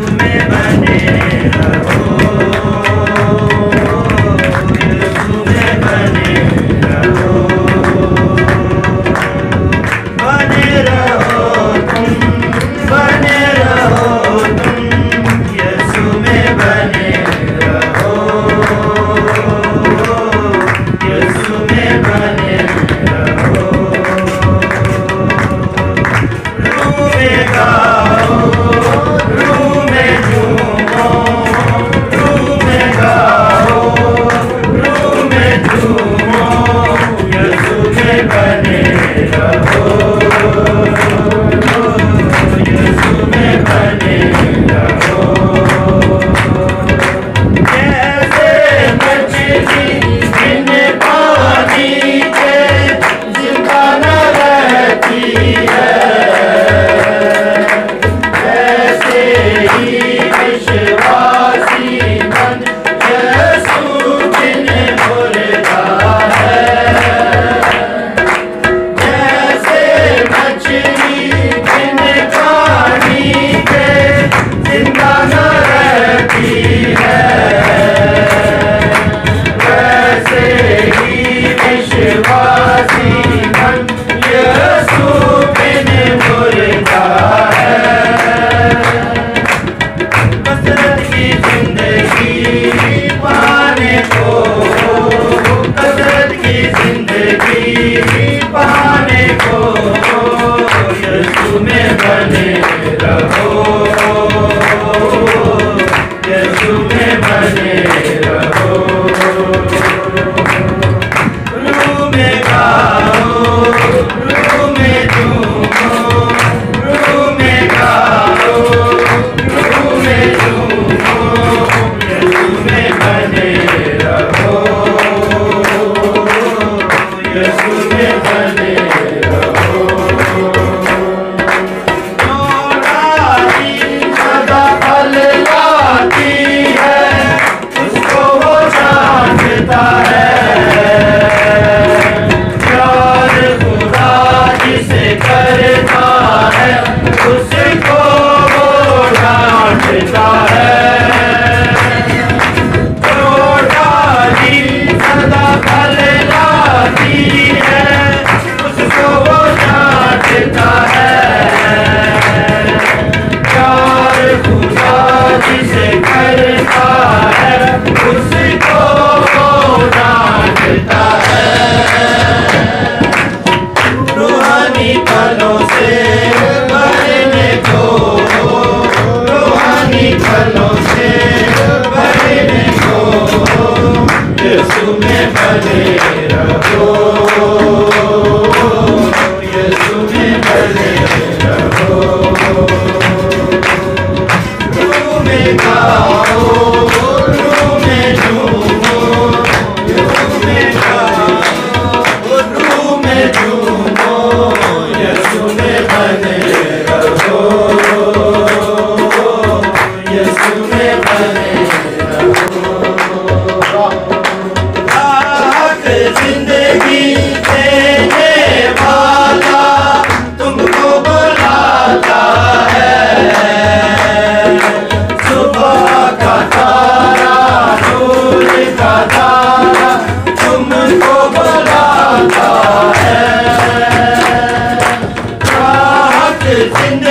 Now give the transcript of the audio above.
man. जिंदगी Thank you. चोगलाता है राहत जिंद